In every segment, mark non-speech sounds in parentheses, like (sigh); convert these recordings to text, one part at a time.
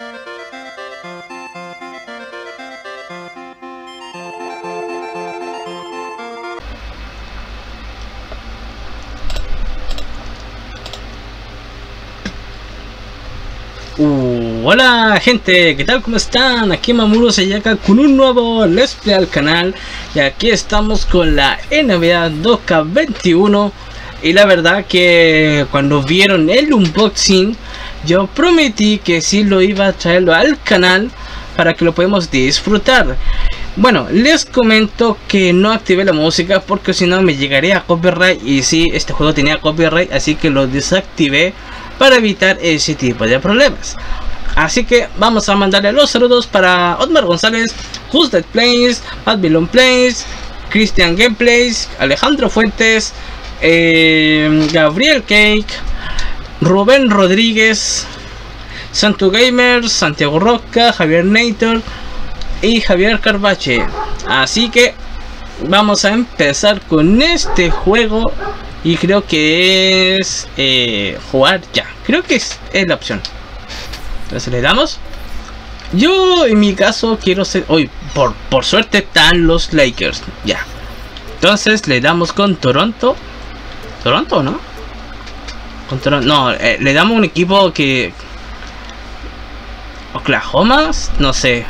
Uh, hola gente, ¿qué tal? ¿Cómo están? Aquí Mamuro Sayaka con un nuevo Let's Play al canal Y aquí estamos con la NBA 2K21 Y la verdad que cuando vieron el unboxing Yo prometí que sí lo iba a traerlo al canal Para que lo podamos disfrutar bueno, les comento que no activé la música porque si no me llegaría a copyright y si este juego tenía copyright así que lo desactivé para evitar ese tipo de problemas. Así que vamos a mandarle los saludos para Otmar González, Who's That Plays, Babylon Plays, Christian Gameplays, Alejandro Fuentes, eh, Gabriel Cake, Rubén Rodríguez, Santo Gamer, Santiago Roca, Javier Nator y Javier Carbache. Así que vamos a empezar con este juego y creo que es eh, jugar ya. Creo que es, la opción. Entonces le damos. Yo en mi caso quiero ser... Hoy, por, por suerte están los Lakers. Ya. Entonces le damos con Toronto. Toronto, ¿no? Con Toronto. No, eh, le damos un equipo que... Oklahoma, no sé.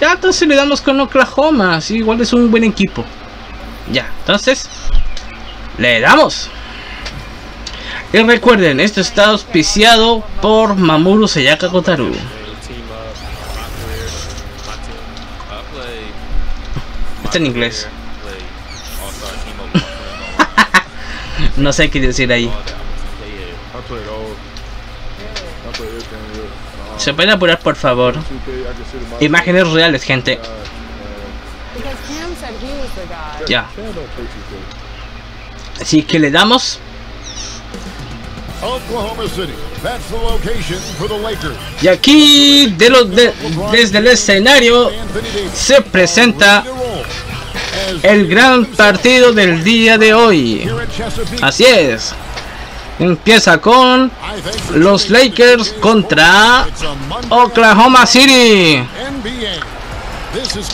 Ya, entonces le damos con Oklahoma. Sí, igual es un buen equipo. Ya, entonces le damos. Y recuerden, esto está auspiciado por Mamuru Sayaka Kotaru. Está en inglés. (laughs) no sé qué decir ahí. ¿Se puede apurar, por favor? Imágenes reales, gente. Ya. Así que le damos. Y aquí de los desde el escenario se presenta el gran partido del día de hoy. Así es. Empieza con los Lakers contra Oklahoma City.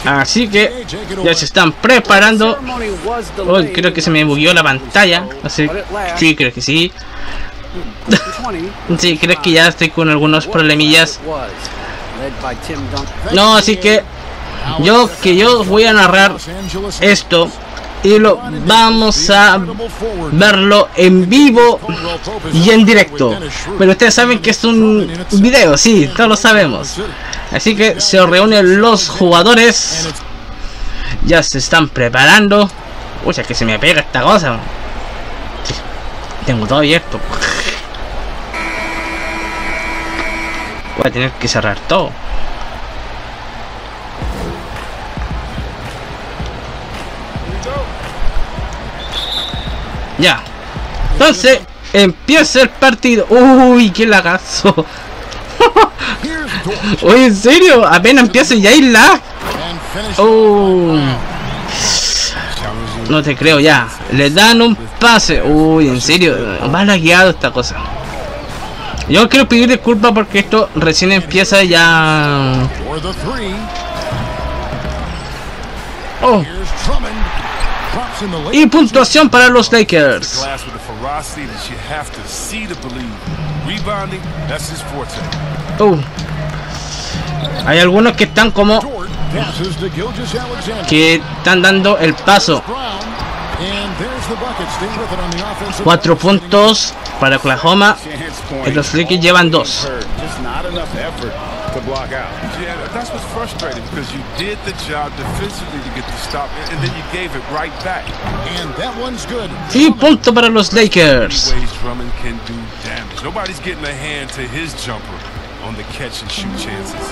Así que ya se están preparando. Hoy creo que se me bugueó la pantalla. Así, sí, creo que sí. (laughs) sí, creo que ya estoy con algunos problemillas. No, así que yo que yo voy a narrar esto y lo vamos a verlo en vivo y en directo. Pero ustedes saben que es un video, sí, todos lo sabemos. Así que se reúnen los jugadores. Ya se están preparando. Uy, es que se me pega esta cosa. Tengo todo abierto. Voy a tener que cerrar todo. Ya. Entonces, empieza el partido. Uy, qué lagazo. (laughs) Oye, en serio, apenas empieza y hay lag. Oh. No te creo ya. Le dan un pase. Uy, en serio, va lagueado esta cosa. Yo quiero pedir disculpas porque esto recién empieza ya. Oh. Y puntuación para los Lakers. Uh. Hay algunos que están como que están dando el paso. Cuatro puntos para Oklahoma. Los Lakers llevan dos. To block out. Yeah, that's what's frustrating because you did the job defensively to get the stop, and then you gave it right back. And that one's good. Y punto para los Lakers. Ways Drummond can do damage. Nobody's getting a hand to his jumper on the catch and shoot chances.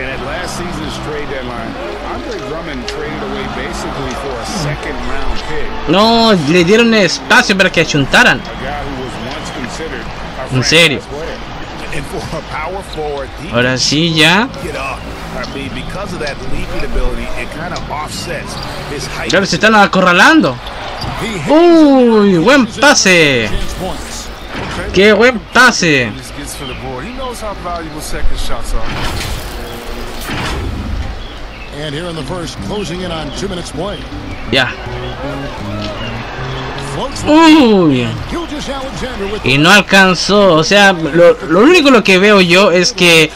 And at last season's trade deadline, Andre Drummond traded away basically for a second round pick. No, le dieron espacio para que achuntaran. En serio. Ahora sí, ya. Claro, se están acorralando. Uy, buen pase. Qué buen pase. That's how valuable second shots are. And here in the first, closing in on two minutes play. Ya. Floats Uy. Y no alcanzó. O sea, lo, lo único lo que veo yo es que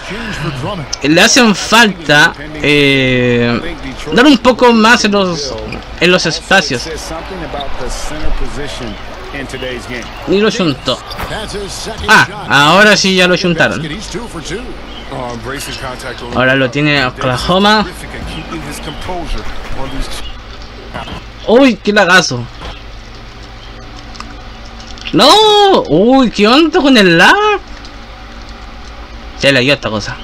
le hacen falta eh, dar un poco más en los, en los espacios. Ni lo juntó. Ah, ahora sí ya lo juntaron. Ahora lo tiene Oklahoma. Uy, qué lagazo. No, uy, qué onda con el lag. Se le dio esta cosa.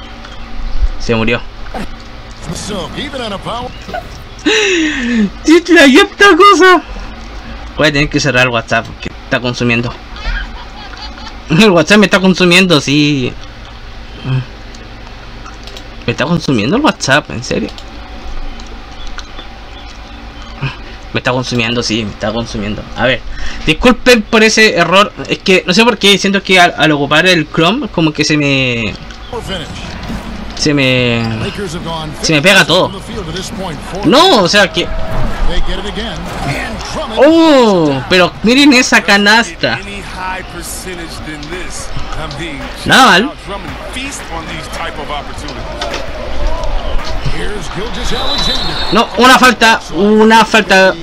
Se murió. (laughs) Sí, le dio esta cosa. Voy a tener que cerrar el WhatsApp que está consumiendo. (laughs) El WhatsApp me está consumiendo, sí. Me está consumiendo el WhatsApp, en serio. Me está consumiendo, sí, me está consumiendo. A ver, disculpen por ese error. Es que no sé por qué siento que al, al ocupar el Chrome, como que se me. Se me. Se me pega todo. No, o sea que. Oh, pero miren esa canasta. Nada mal. No, una falta, una falta.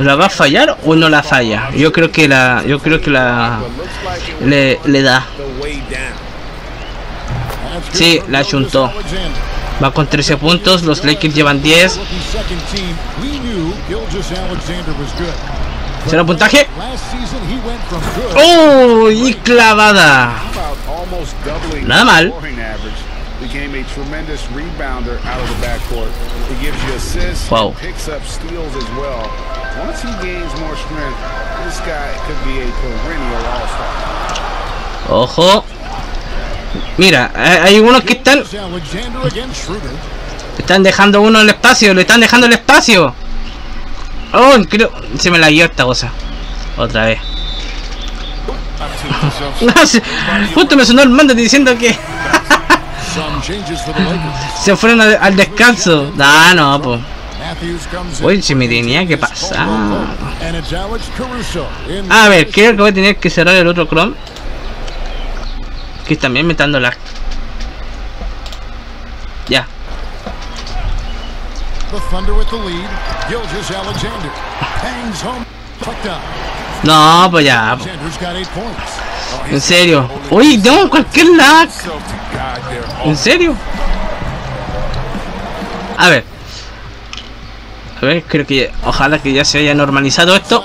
¿La va a fallar o no la falla? Yo creo que la, yo creo que la le, le da. Sí, la chuntó. Va con 13 puntos, los Lakers llevan 10. Rookie second team. We knew Gilgeous Alexander was good. ¿Será puntaje? ¡Oh! Y clavada. About almost doubling Nada mal. his scoring average. Became a tremendous rebounder out of the backcourt. He gives you assists, Wow. and picks up steals as well. Once he gains more strength, this guy could be a perennial all-star. Ojo. Mira, hay unos que están, están dejando uno el espacio, le están dejando el espacio. Oh, creo, se me la guió esta cosa. Otra vez. (laughs) Justo me sonó el mando diciendo que (laughs) se fueron al, descanso. Ah, no, pues. Uy, si me tenía que pasar. A ver, creo que voy a tener que cerrar el otro Chrome. Que también me está dando. Ya. No, pues ya. En serio. Uy, tengo cualquier lag. ¿En serio? A ver. A ver, creo que ojalá que ya se haya normalizado esto.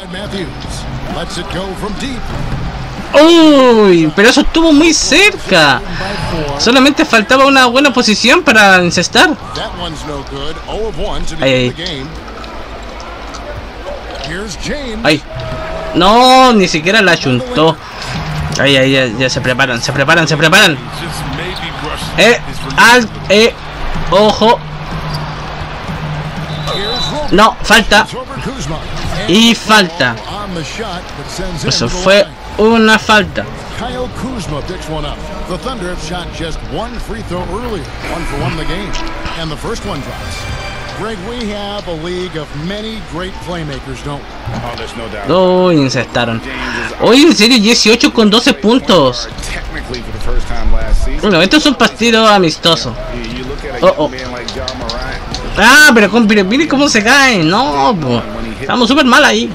Uy, pero eso estuvo muy cerca. Solamente faltaba una buena posición para encestar. That one's no No, ni siquiera la chuntó. Ay, ay, ya, ya se preparan, se preparan, se preparan. just maybe brushing Eh, his release al, a little bit. eh, ojo. Here's Roby. No, falta. It's over Kuzma. And Y the foul falta. On the shot, but sends in Eso to the fue line. una falta. Oh, no incestaron. Hoy en serio 18 con 12 puntos. Bueno, esto es un partido amistoso. Oh, oh. Ah, pero con mire, mire cómo se cae. No, po. estamos súper mal ahí.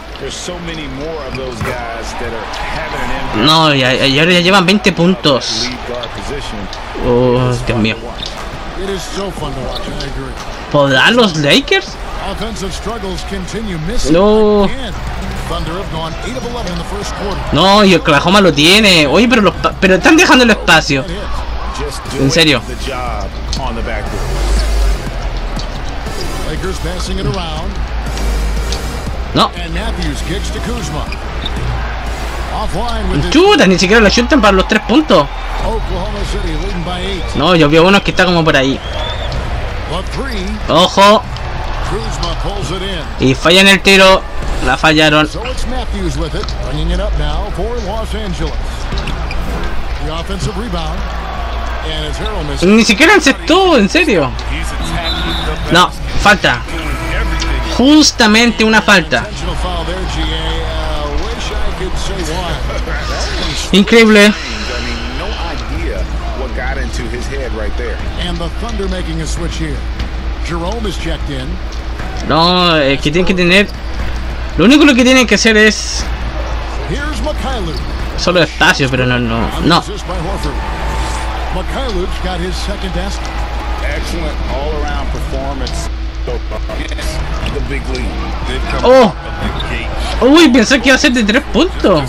No, y, ahora ya llevan 20 at puntos. Oh, Dios mío. ¿Podrán los Lakers? No. again. Thunder have gone 8 of 11 in the first quarter. No, y Oklahoma lo tiene. Oye, pero, los pero están dejando el espacio. En serio. No, chuta, ni siquiera lo chutan para los 3 puntos. Oklahoma City leading by 8. No, yo veo uno que está como por ahí. Ojo, y fallan el tiro. La fallaron. Ni siquiera encestó, en serio. No, falta. Justamente una falta. Intentional right there. And the Thunder making a switch here. Jerome is checked in. No, es que tienen que tener. Lo único que tienen que hacer es solo espacio, pero no, no, no. got his second. Excellent all-around performance. Yes, the big lead. They've come Oh. Uy, pensé que iba a ser de tres puntos.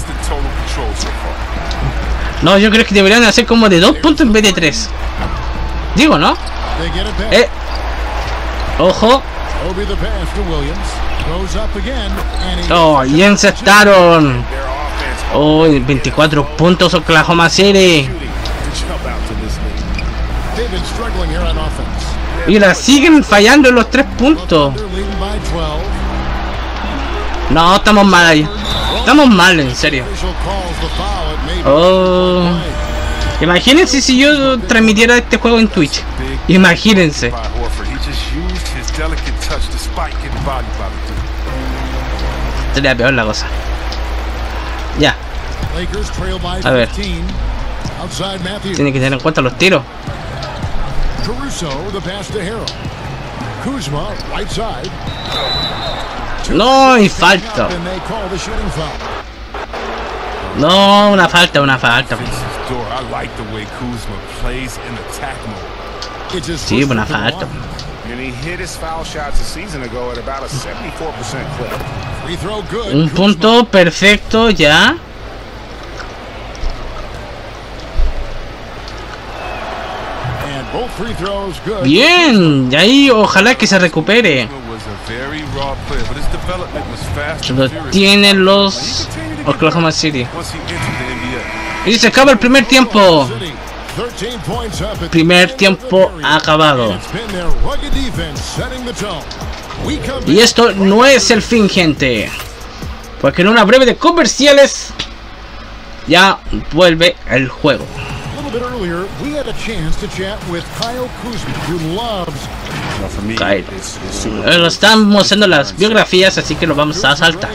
No, yo creo que deberían hacer como de dos puntos en vez de tres. Digo, ¿no? Eh. Ojo. Oh, y encestaron. Uy, 24 puntos Oklahoma City. Y la siguen fallando en los tres puntos. Thunder leading by 12. No, estamos mal ahí. Estamos mal, en serio. Oh. Imagínense si yo transmitiera este juego en Twitch. Imagínense. Sería peor la cosa. Ya, A ver. 15. Outside Matthews. tiene que tener en cuenta los tiros. No, y falta. No, una falta, una falta. Faces door. I like the way Kuzma plays in attack mode. It's his Sí, the falta. line. And he hit his foul shots a season ago at about a 74% clip. Free throw good. Un punto perfecto ya. And both free throws good. Bien, y ahí ojalá que se recupere. Lo tienen los Oklahoma City. Once he entered the NBA. Y se acaba el primer tiempo. City, 13 points up at the Primer tiempo acabado. Y esto no es el fin, gente. Porque en una breve de comerciales ya vuelve el juego. Bit earlier. We had a chance to chat with Kyle Kuzma, who loves están mostrando las biografías, así que lo vamos a saltar.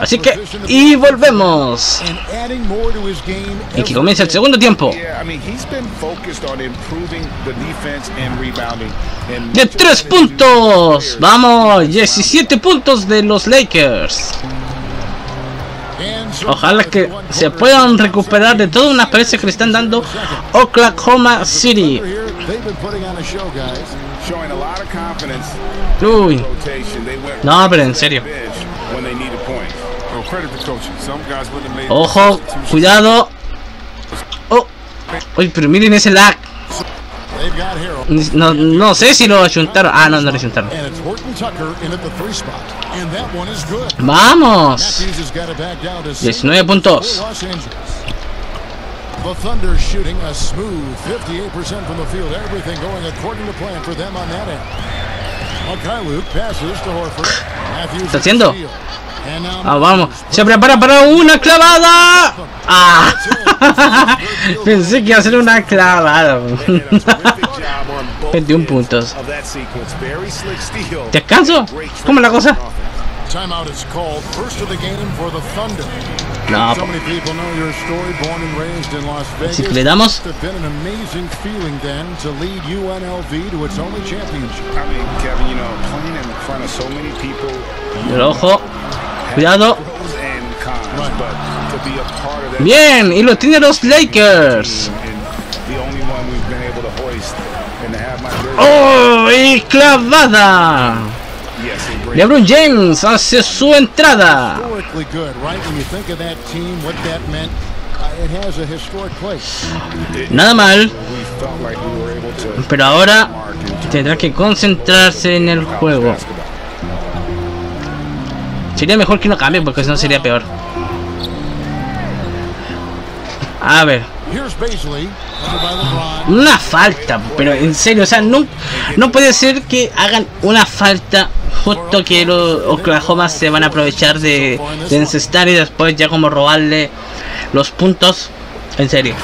Así que, y volvemos. and adding more to his game Y que comienza el segundo tiempo. Yeah, I mean, he's been focused on improving the defense and rebounding. And De tres puntos. Vamos, 17 puntos de los Lakers. Ojalá que se puedan recuperar de todas unas palizas que le están dando Oklahoma City. Uy, No, pero en serio. ojo, cuidado. Oh, uy, pero miren ese lag. No, no sé si lo ayuntaron. Ah, no, no lo ayuntaron. Vamos. Matthews has got it back down to 19 puntos. The Thunder shooting a smooth 58% from the field. Everything going according to plan for them on that end. Luke passes to Horford. Matthews ¿Está haciendo? Ah, vamos. Se prepara para una clavada. Ah. (laughs) Pensé que iba a ser una clavada. 21 ends puntos. ¿Descanso? ¿Cómo es la cosa? offense. Timeout is called. First of the game for the Thunder. No. Así que le damos. Pero ojo. Cuidado. Bien, y lo tiene los Lakers. ¡Oh! ¡Y clavada! LeBron James hace su entrada. Nada mal, pero ahora tendrá que concentrarse en el juego. Sería mejor que no cambie porque si no sería peor. A ver, Una falta, pero en serio, o sea, no, no puede ser que hagan una falta justo que los Oklahoma se van a aprovechar de, de encestar y después ya como robarle los puntos. En serio.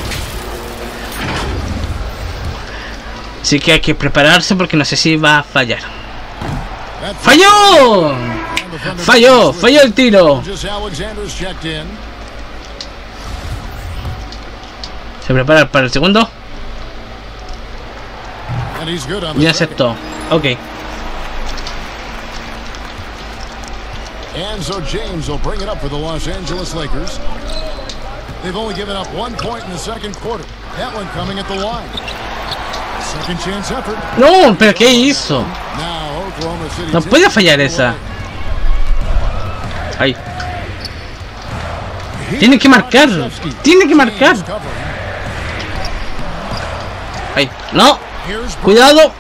Así que hay que prepararse porque no sé si va a fallar. ¡Falló! Falló, falló el tiro. Se prepara para el segundo. Y aceptó. Ok. So James will bring it up for the Los Angeles Lakers. They've only given up one point in the second quarter. That one coming at the line. Second chance effort. No, pero ¿qué hizo? No puede fallar esa. Ahí. Tiene que marcar. Tiene que marcar. Ahí. No. Cuidado.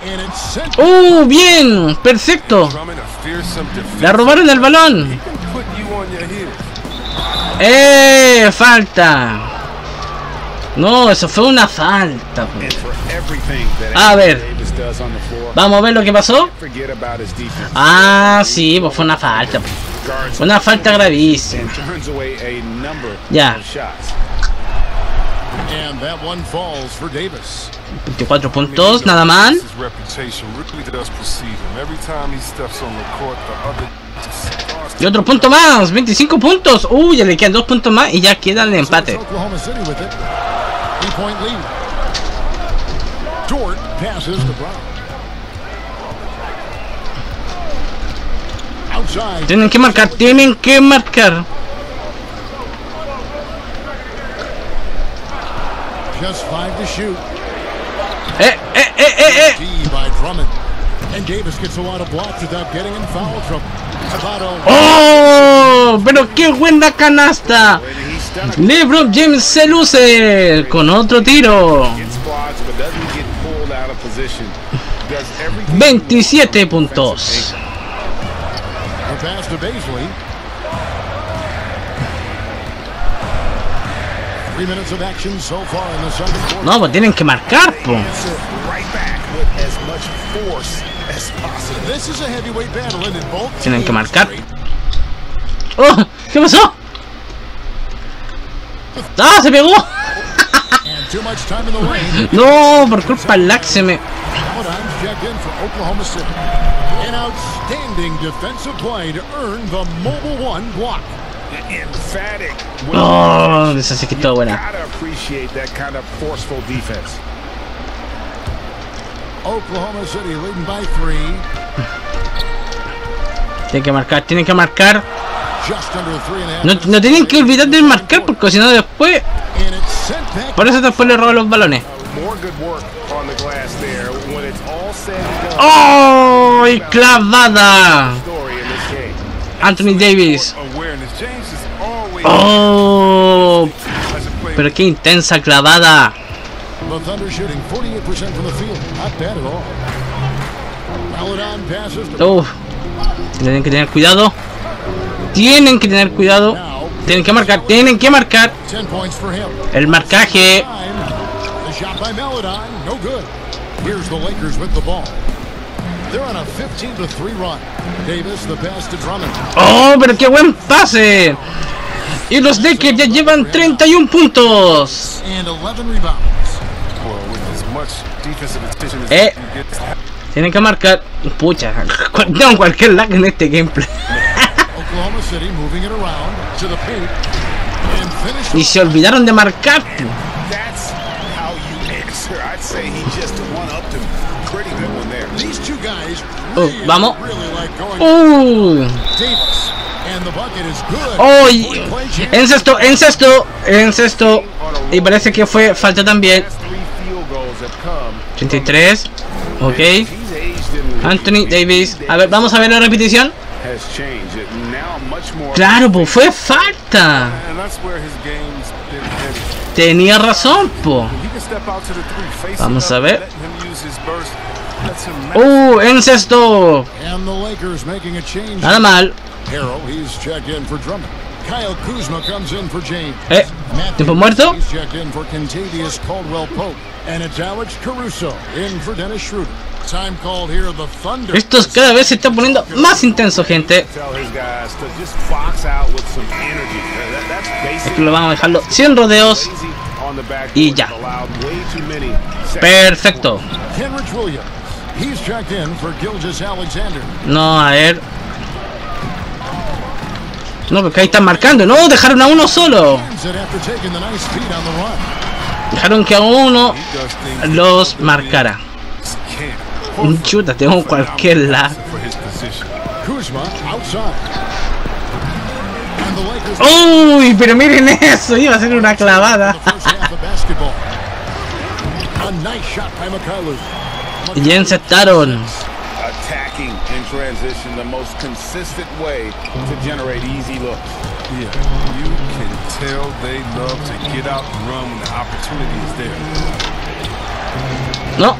¡Uh! Bien. Perfecto. La robaron el balón. ¡Eh! Falta. No, eso fue una falta. That A ver. Vamos a ver lo que pasó. Ah, sí, pues fue una falta. Guards Una falta gravísima. Ya. 24 puntos, nada mal. Y otro punto más, 25 puntos. Uy, ya le quedan dos puntos más y ya queda el empate. Tienen que marcar, tienen que marcar. Just five to shoot. Eh, eh, eh, eh, eh. D by Drummond. And Davis gets a lot of blocks without getting in foul trouble. ¡Oh! Pero qué buena canasta. LeBron James se luce con otro tiro. gets blocks, No, pues tienen que marcar, po. Tienen que marcar. ¡Oh! ¿Qué pasó? ¡Ah! ¡Se pegó! No, por culpa del lag se me... An outstanding defensive play to earn the Mobile One block. Oh, esa sí que estuvo buena. Gotta appreciate that kind of forceful defense. Oklahoma City leading by three. Tienen que marcar, tienen que marcar. No, no tienen que olvidar de marcar porque si no después... Por eso después le roban los balones. ¡Oh! ¡Clavada! Anthony Davis. ¡Oh! Pero qué intensa clavada. The Thunder shooting 48% from the field. Not bad at all. Paladon passes to Uf. Tienen que tener cuidado. Tienen que tener cuidado. Tienen que marcar, tienen que marcar. 10 points for him. El marcaje. Time. The shot by Meladon. No good. Here's the Lakers with the ball. They're on a 15 to 3 run. Davis, the pass to Drummond. ¡Oh! Pero qué buen pase. Y los Lakers ya llevan 31 puntos. And 11 rebounds. Well, with as much defensive attention as Eh. Tienen que marcar. Pucha, no, cualquier lag en este gameplay. (laughs) Oklahoma City moving it around to the paint. And finish. Y se olvidaron de marcar. That's how you answer. I'd say he just one upped him. Pretty good one there. These two guys Oh, really, vamos. ¡Uh! ¡Oh! y- Quick play chance. En sexto, en sexto, en sexto. Y parece que fue falta también. Last three field goals have come. 33. Ok. Anthony Davis. A ver, vamos a ver la repetición. Claro, pues fue falta. Tenía razón, po. Vamos a ver. Uh, en sexto. And the Lakers making a change. Nada mal. Harrell, he's checked in for Drummond. Kyle Kuzma comes in for James. Eh, Matthew ¿tiempo muerto? He's checked in for Contavious Caldwell Pope. And it's Alex Caruso in for Dennis Schroeder. Time called here the Thunder. Esto cada vez se está poniendo más intenso, gente. Tell to just box out with some energy. That- that's. Esto lo vamos a dejarlo sin rodeos. Lazy on the backboard. Y ya. Allowed way too many seconds. Perfecto. Williams. He's checked in for Gilgis Alexander. No, a ver. No, porque ahí están marcando. No, dejaron a uno solo. Dejaron que a uno los marcara. Chuta, tengo cualquier la. for his position. Kuzma outside. And the Lakers Uy, pero miren eso. Iba a ser una clavada. (laughs) Y ya encestaron. Attacking in transition, the most consistent way to generate easy looks. Yeah, you can tell they love to get out and run when the opportunity is there. No.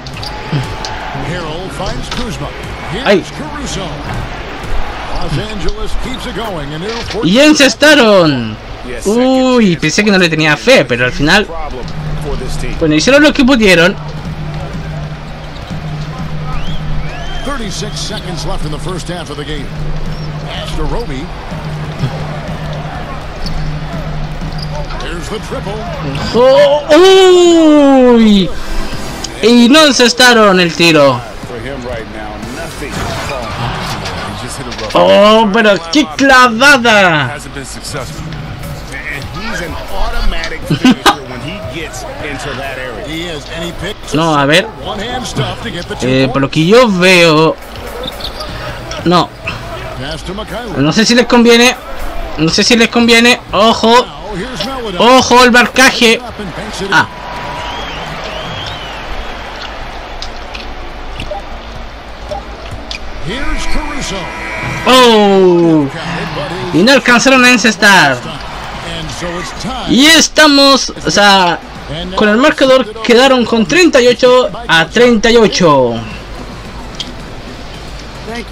Harold finds Kuzma. Here's Caruso. Los Angeles keeps it going and it'll force Y encestaron. Uy, pensé que no le tenía fe, pero al final, problem for this team. bueno, hicieron lo que pudieron. 36 seconds left in the first half of the game. Pass to Roby. There's the triple. Oh, uy. Y no encestaron el tiro. Oh, pero qué clavada. No, a ver. Eh, por lo que yo veo... No, no sé si les conviene. No sé si les conviene. Ojo, ojo el in. Ah, oh. Y no alcanzaron a encestar. Y estamos, o sea, con el marcador quedaron con 38 a 38.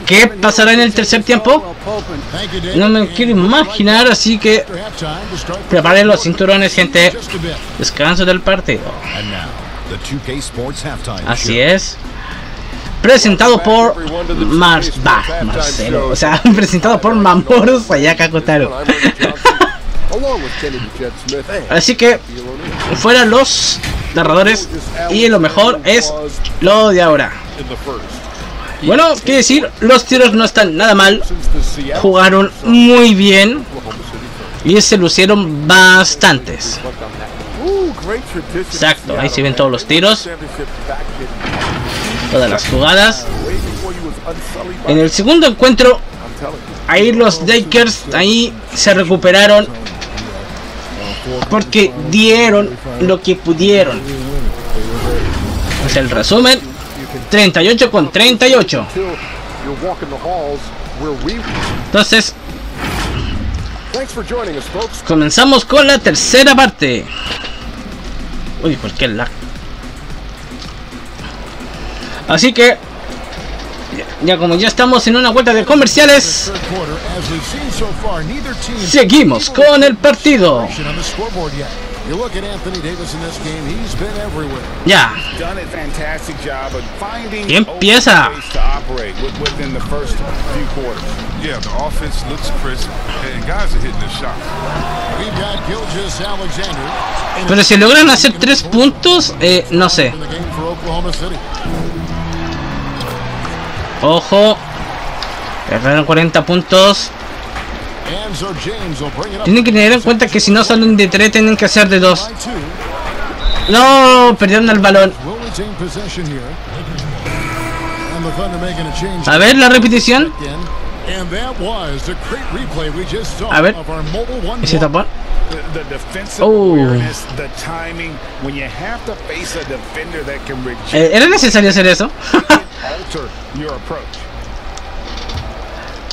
¿Qué pasará en el tercer tiempo? No me quiero imaginar, así que preparen los cinturones, gente. Descanso del partido. And now, the 2K Sports halftime Así es. Presentado por Mars, bah, Marcelo. O sea, (laughs) presentado por Mamoru Sayaka Kotaro. (laughs) Así que fuera los narradores y lo mejor es lo de ahora. Bueno, quiere decir, los tiros no están nada mal. Jugaron muy bien y se lucieron bastantes. Exacto, ahí se ven todos los tiros, todas las jugadas. En el segundo encuentro, ahí los Lakers ahí se recuperaron porque dieron lo que pudieron. Es el resumen. 38 con 38. Entonces, comenzamos con la tercera parte. Uy, ¿por qué lag? Así que, ya- como ya estamos en una vuelta de comerciales, seguimos con el partido. Ya, Y empieza. pero si logran hacer tres puntos, eh, no sé. Ojo, ganaron 40 puntos. Tienen que tener en cuenta que si no salen de 3, tienen que hacer de 2. by two. No, perdieron el balón. A ver la repetición. A ver. Ese tapón. The, the defensive Oh. awareness, the timing, when you have to face a defender that can reject Eh, ¿Era necesario hacer eso? alter your approach.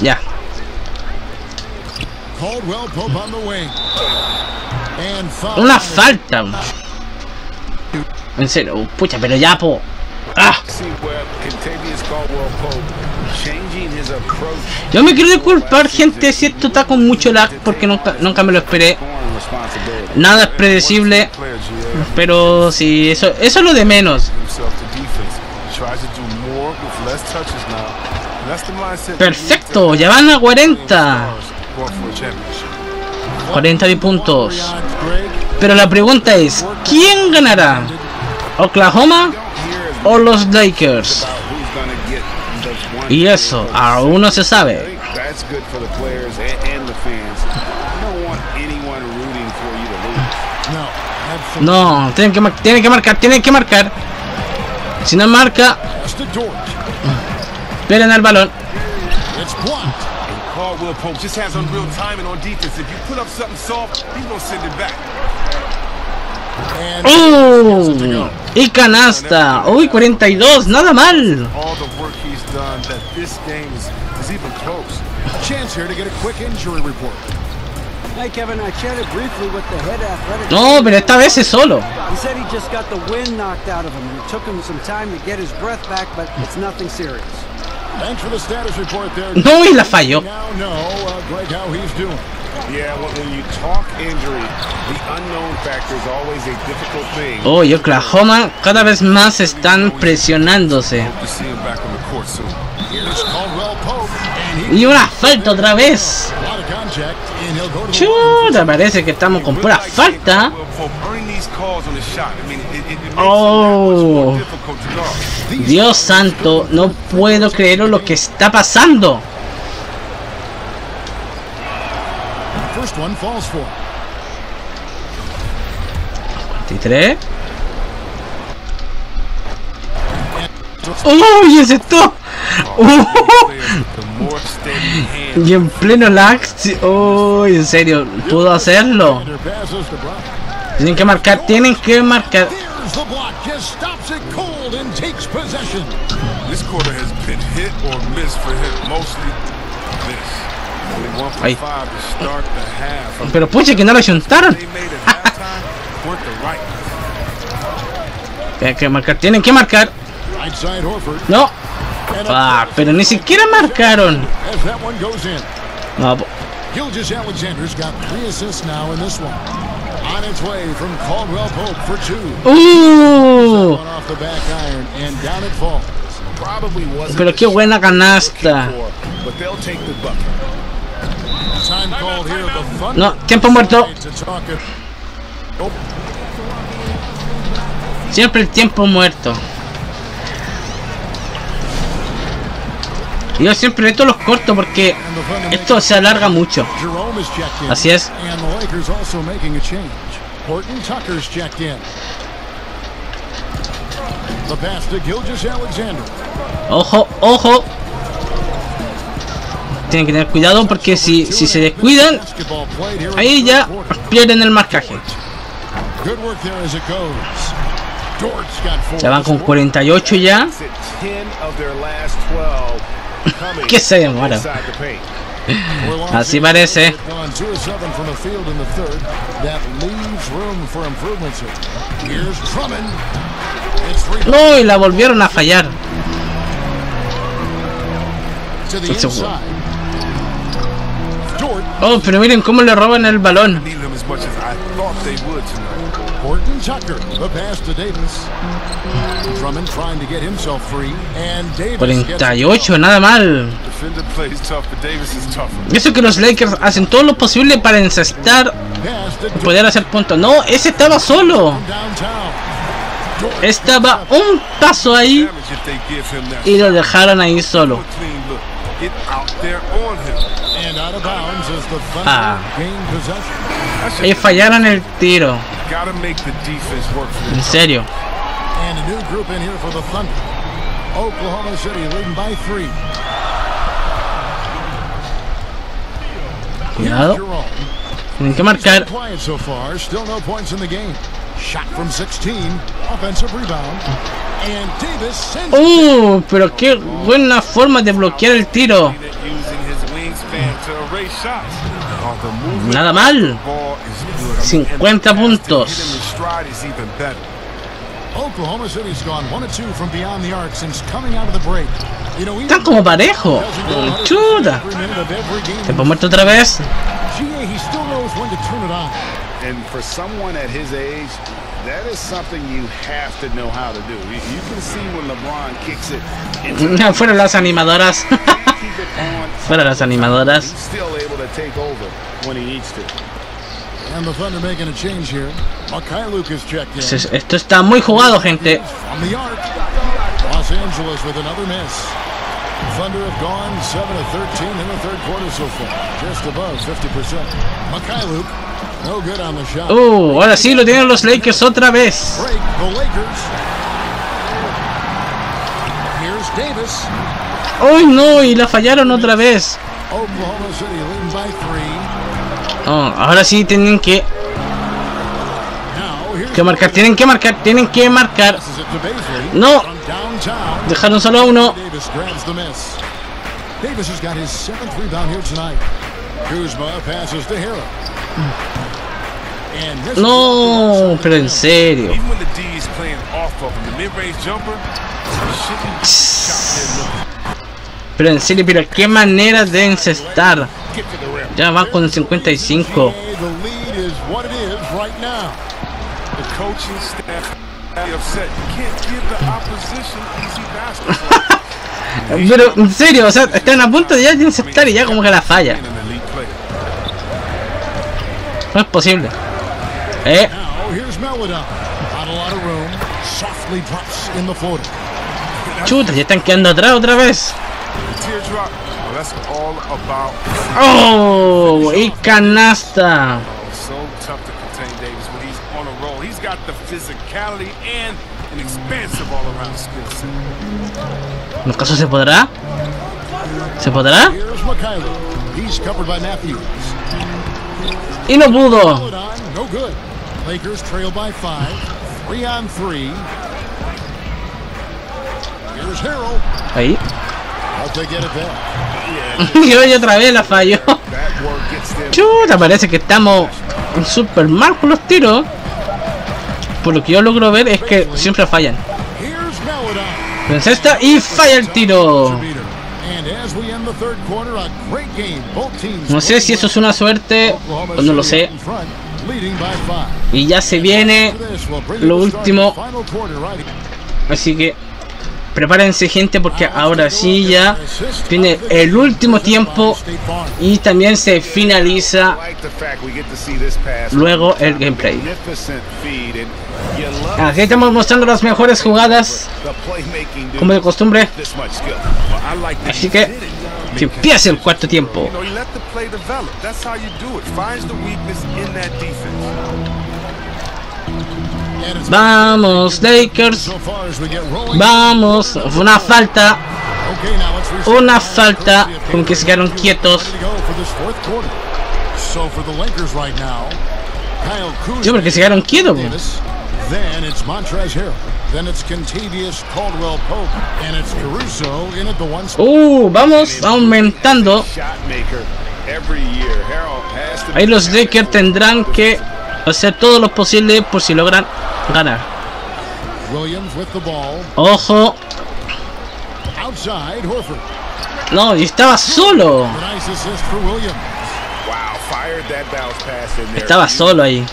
ya. Caldwell Pope on the wing. And. Una falta. En serio, pucha, pero ya po. Ah, See where Contavious Caldwell Pope. Yo me quiero disculpar, gente, si esto está con mucho lag, porque nunca, me lo esperé. Nada es predecible, pero sí, eso, eso es lo de menos. Perfecto, ya van a 40. Going for a championship. 40 de puntos. Pero la pregunta es, ¿quién ganará? ¿Oklahoma o los Lakers? Y eso, aún no se sabe. think that's good for the players and, and the fans. You don't want anyone rooting for you to lose. No, tienen que, tienen que marcar, tienen que marcar. Si no marca, pierden el balón. It's blocked. And Caldwell Pope just has unreal timing on defense. If you put up something soft, he's gonna send it back. And ¡Uh! Y canasta. Uy, 42, nada mal. All the work he's done, that this game is, is even close. chance here to get a quick injury report. Hey, Kevin, I chatted briefly with the head athletic. No, pero esta vez es solo. He said he just got the wind knocked out of him, and it took him some time to get his breath back, but it's nothing serious. Thanks for the status report there. No, y la falló. Now know, uh, Greg, how he's doing. Yeah, when, when you talk injury, the unknown factor is always a difficult thing. Oh, y Oklahoma cada vez más están presionándose. Y una falta otra vez. Chuta, parece que estamos con pura falta. Oh. Dios santo, no puedo creer lo que está pasando. First one falls for. 23. ¡Uy! ¡Ese esto! ¡Uh! The more steady hand Y en pleno lag. ¡Uy! en serio, pudo hacerlo. Tienen que marcar, tienen que marcar. The block. Just stops it cold and takes possession. This quarter has been hit or miss for him. Mostly miss. Pero pucha que no lo ayuntaron. (laughs) Tienen que marcar, tienen que marcar. No. Ah, pero ni siquiera marcaron. No, Gilgis Alexander's got three assists now in this one. On its way from Caldwell Pope for two. One off the back iron and down it falls. Probably wasn't Pero qué buena canasta. looking for, But they'll take the bucket. Time called here. The Thunder. No, tiempo muerto. Siempre el tiempo muerto. Yo siempre esto los corto porque esto se alarga mucho. Así es. And the Tienen que tener cuidado porque si, si se descuidan, ahí ya pierden el marcaje. Ya van con 48 ya. It's at 10 of their last 12 coming Que se demora. (laughs) Así parece. No, y la volvieron a fallar. Oh, pero miren cómo le roban el balón. Horton Tucker. The pass to Davis. Drummond trying to get himself free. And Davis gets it. 48, nada mal. Y eso que los Lakers hacen todo lo posible para encestar, poder hacer puntos. No, ese estaba solo. Estaba un paso ahí y lo dejaron ahí solo. Get out there on him. and out of bounds as the Thunder Ah. gain possession. Just fallaron el tiro. gotta make the defense work for En serio. And a new group in here for the Thunder. Oklahoma City leading by three. Cuidado. Tienen que marcar. So far. Still no points in the game. Shot from 16. Offensive rebound. And Davis sends Uh, pero qué buena forma de bloquear el tiro. Nada mal. ball is good. I mean, 50 and the pass to puntos. Oklahoma City's gone one and two from beyond the arc since coming out of the break. You know, even Están como parejos. doesn't go 100% Chuta. every minute of every game. Tiempo muerto otra vez. GA, he still knows when to turn it on. And for someone at his age, that is something you have to know how to do. You, you can see when LeBron kicks it into (laughs) Fueron las animadoras. keep. Fueron las animadoras. Still able to take over when he needs to. Esto está muy jugado, gente. Thunder have gone 7 of 13 in the third quarter so far. Just above 50%. Mikhailuk, no good on the shot. Uh, ahora sí lo tienen los Lakers otra vez. Break the Lakers. Here's Davis. ¡Uy, no! Y la fallaron otra vez. Oklahoma City leading by three. Oh, ahora sí tienen que, que marcar. Tienen que marcar. Tienen que marcar. No. Dejaron solo a uno. No, pero en serio. Pero en serio, pero qué manera de encestar. Ya van con el 55. GA, the lead is what it is right now. The coaching staff is upset. You can't give the opposition easy basketball. Pero en serio, o sea, están a punto de ya de encestar y ya como que la falla. No es posible. Eh, chuta, ya están quedando atrás otra vez. Teardrop. Well, that's all about Oh, y canasta. so tough to contain Davis when he's on a roll. He's got the physicality and an expansive all-around skill set. ¿En caso se podrá? ¿Se podrá? Here's Mikhailuk. He's covered by Matthews. Y no pudo. Melodon, no good. Lakers trail by five. Three on three. Here's Harrell. Ahí. Back? (laughs) Y hoy otra vez la falló. Chuta, parece que estamos súper mal con los tiros. Por lo que yo logro ver es que siempre fallan. Esta y falla el tiro. No sé si eso es una suerte o no lo sé. Y ya se viene lo último. Así que prepárense gente porque ahora sí ya viene el último tiempo y también se finaliza luego el gameplay. Aquí estamos mostrando las mejores jugadas como de costumbre. Así que que empiece el cuarto tiempo. Vamos Lakers, so far as we get rolling. vamos. Una falta, una falta, como que se quedaron quietos. Ready to go for this fourth quarter. So for the Lakers right now, Kyle Kuzma. Sí, porque se quedaron quietos. Davis. Then it's Montrez Harrell. Then it's Contavious Caldwell Pope. And it's Caruso in at the one spot. Uh, vamos aumentando. Shot maker every year. Harold has to Ahí los Lakers tendrán que hacer todo lo posible por si logran ganar. Williams with the ball. Ojo, Outside, Horford. no, y estaba solo. Estaba solo ahí.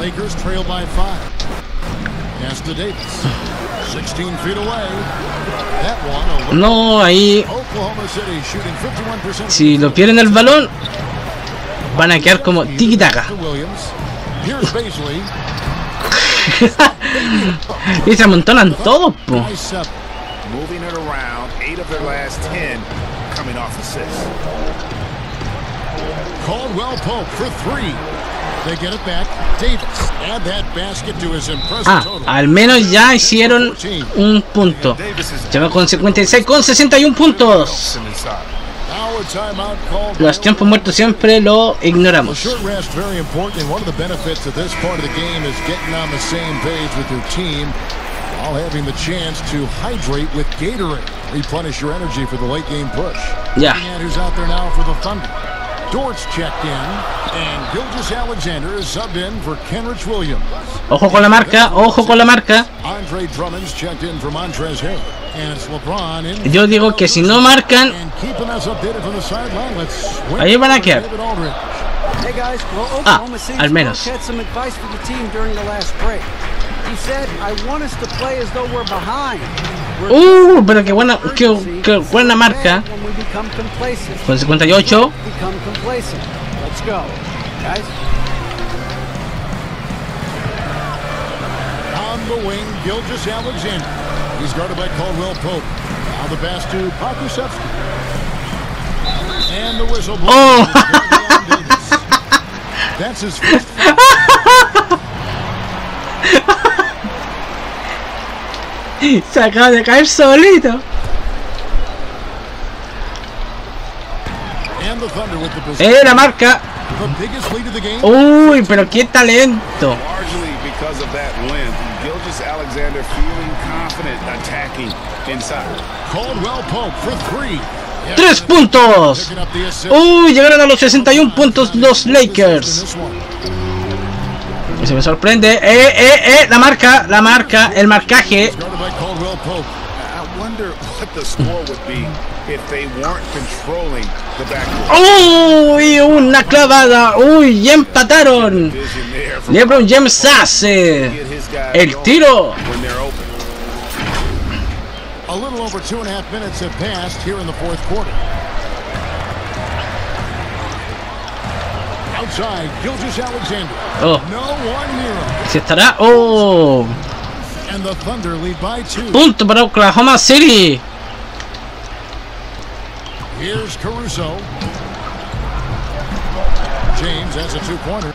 Lakers trail by five. Pass to Davis. 16 feet away. That one, a No, ahí, Oklahoma City shooting 51% si lo pierden el balón, van a quedar como tiki taka. (laughs) Y se amontonan todos, po. Nice seven. Moving it around, eight of their last ten coming off assists. Caldwell Pope for three. They get it back. Davis add that basket to his impressive Ah, al menos ya hicieron un punto. Lleva con 56, con 61 puntos. Los tiempos muertos siempre lo The ignoramos. Ya. Looking Ojo con la marca, ojo con la marca. Andre Drummond's checked in for Montrez Harrell. And it's LeBron in. Yo digo que si no marcan, Ahí van a quedar. David Aldridge. Hey guys, well, Ah, Oklahoma City's al menos. coach had some advice for the team during the last break. He said, I want us to play as though we're behind. We're Uh, pero qué buena, qué, qué buena marca. When we become complacent. Con 58. Become complacent. Let's go. Guys, On the wing, Gilgis Alexander. He's guarded by Caldwell Pope. Now the pass to Pakusevsky. And the whistle blows. Oh. That's his first. (laughs) Se acaba de caer solito. And the Thunder with the possession. Eh, la marca. The biggest lead of the game. Uy, pero qué talento. Largely because of that length, Gilgis Alexander feeling confident attacking inside. Caldwell Pope for three. Yeah, Tres puntos. Uy, llegaron a los 61 puntos los Lakers. se me sorprende. Eh, eh, eh, la marca, la marca, el marcaje. Uy, una clavada. Uy, y empataron. LeBron James hace el tiro. A little over two and a half minutes have passed here in the fourth quarter. Outside, Gilgis Alexander. Oh, No one near him. si estará. Oh, And the Thunder lead by two. punto para Oklahoma City. Here's Caruso. James has a two-pointer.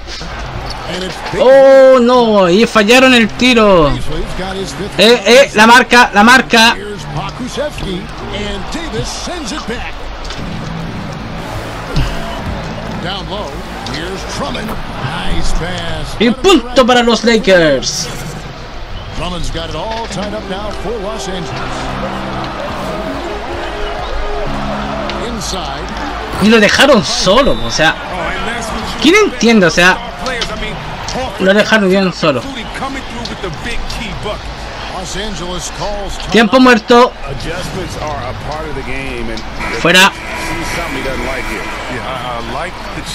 Oh, no, y fallaron el tiro. Eh, eh, la marca, la marca. And Davis sends it back. Down low. Here's Drummond. Nice pass. Y punto para los Lakers. Drummond's got it all tied up now for Los Angeles. Inside. Y lo dejaron solo, o sea, ¿quién entiende? O sea, lo dejaron bien solo. Tiempo muerto, fuera.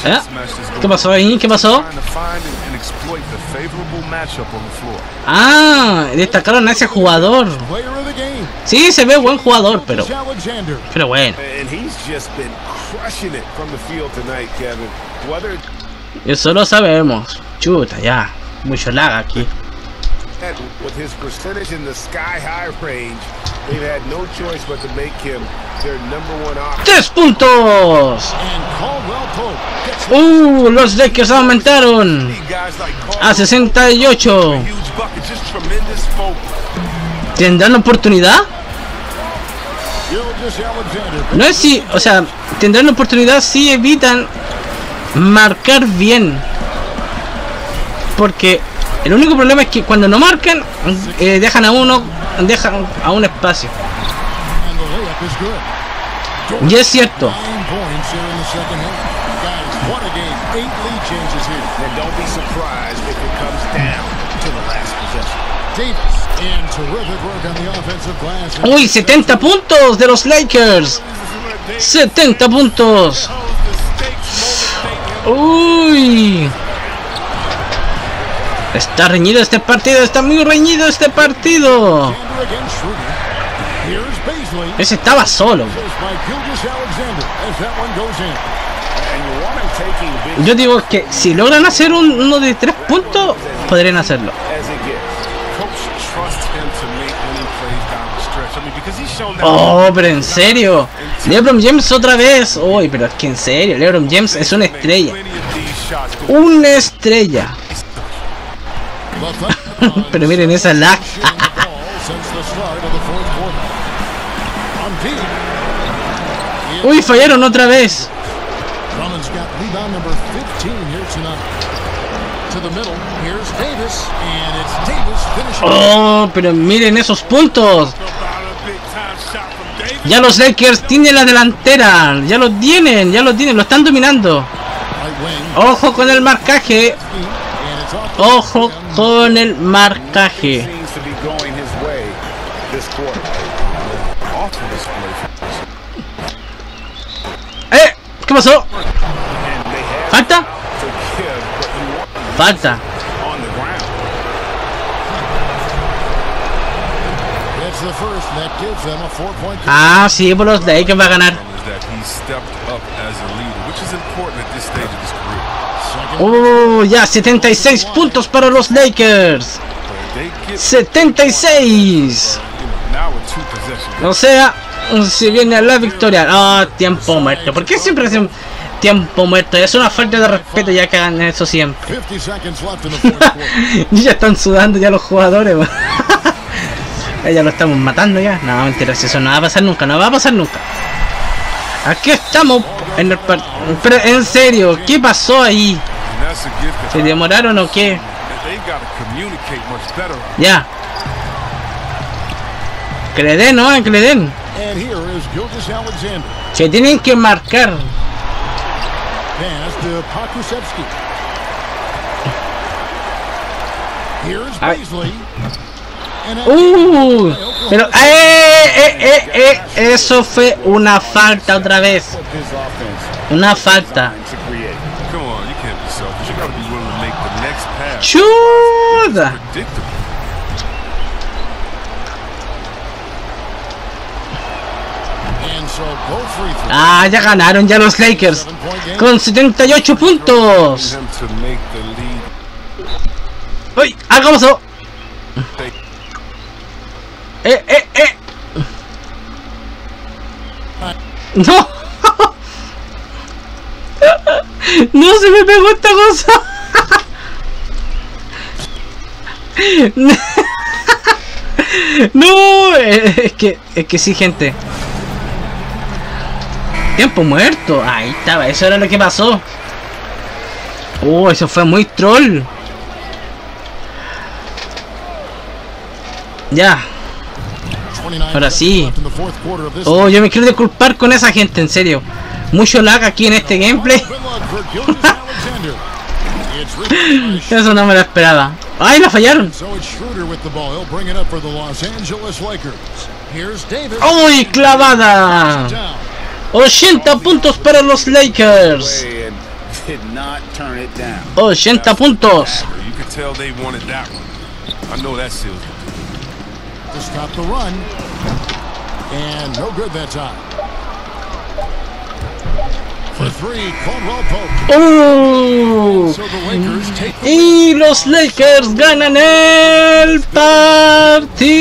¿Eh? ¿Qué pasó ahí? ¿Qué pasó? Ah, destacaron a ese jugador. Sí, se ve buen jugador, pero, pero bueno. Eso lo sabemos. Chuta, ya. Mucho lag aquí. With his percentage in the sky-high range, they've had no choice but to make him their number one option. ¡Tres puntos! ¡Uh! Los Lakers aumentaron a Carl, 68. huge bucket, just tremendous focus. ¿Tendrán oportunidad? No es si, o sea, tendrán oportunidad si evitan marcar bien. Porque el único problema es que cuando no marcan, eh, dejan a uno, dejan a un espacio. Y es cierto. Uy, 70 puntos de los Lakers. 70 puntos. Uy. Está reñido este partido, está muy reñido este partido. Ese estaba solo. Yo digo que si logran hacer un- uno de tres puntos, podrían hacerlo. Oh, pero en serio. LeBron James otra vez. Uy, pero es que en serio, LeBron James es una estrella. Una estrella. (laughs) Pero miren esa lag. (laughs) Uy, fallaron otra vez. Drummond's got rebound number 15 here tonight. To the middle. Here's Davis. And it's Davis finishing. Oh, pero miren esos puntos. Ya los Lakers tienen la delantera. Ya lo tienen, ya lo tienen, lo están dominando. Ojo con el marcaje. And it's off the Ojo con el marcaje. ¡Eh! ¿Qué pasó? ¿Falta? Falta. Ah, sí, por los Lakers va a ganar. Oh, ya 76 puntos para los Lakers. But they get 76. now with two possessions. O sea, si viene la victoria. Ah, tiempo muerto. ¿Por qué siempre hacen tiempo muerto? Es una falta de respeto ya que hagan eso siempre. 50 seconds left in the fourth quarter. ya están sudando ya los jugadores. (laughs) ya lo estamos matando ya. No, mentira, si eso no va a pasar nunca, no va a pasar nunca. Aquí estamos en el Pero en serio, ¿qué pasó ahí? ¿Se demoraron o qué? Ya. Que le den, ¿no? Que le den. And here is Gilgis Alexander. Se tienen que marcar. Here's Ay. Beasley. And a- Uh, pero eh, eh, eh, eh, eso fue una falta otra vez. Una falta. Chuda. Ah, ya ganaron ya los Lakers. Con 78 puntos. Uy, ah, ¿cómo pasó? Eh, eh, eh. No. (laughs) No se me pegó esta cosa. (laughs) No, es que, es que sí, gente. Tiempo muerto. Ahí estaba, eso era lo que pasó. Oh, eso fue muy troll. Ya. 29 Ahora sí. Oh, yo me quiero disculpar con esa gente, en serio. Mucho lag aquí en este gameplay. (laughs) Eso no me lo esperaba. ¡Ay, la fallaron! ¡Uy, clavada! Down. 80 puntos para los Lakers. And did not turn it down. 80 puntos. To stop the run. And no good that time. For three, Caldwell Pope. So the Lakers take the Y los Lakers ganan el partido.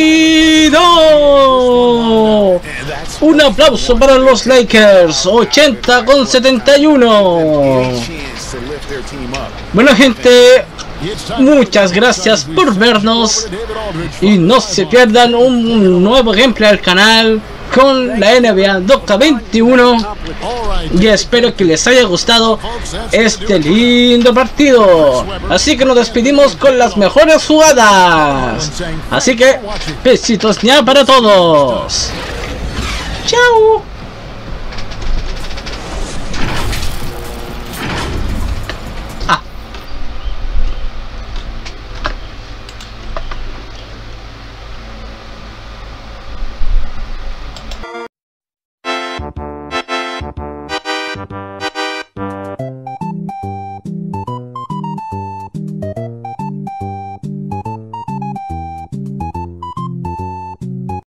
Un aplauso para los Lakers. 80 con 71. chance to lift their team up. Bueno gente, muchas gracias por vernos. Y no se pierdan un nuevo gameplay al canal con la NBA 2K21. All right. Y espero que les haya gustado este lindo partido. Así que nos despedimos con las mejores jugadas. Así que, besitos ya para todos. Chao.